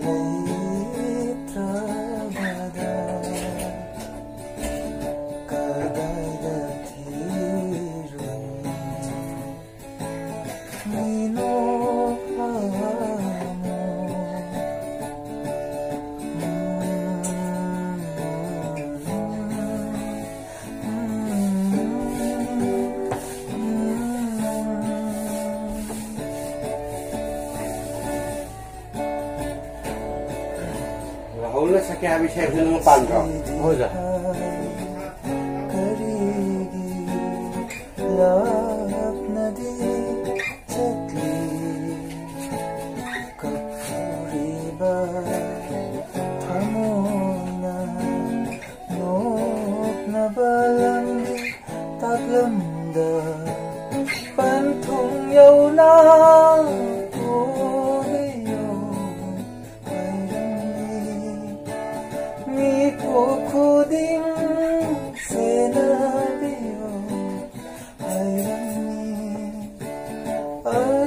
love. অমলের সাথে আবিষেক জন্য পান হয়ে যায় Taglamda Pantong yaw na 고코딩 세나비오 아이랑니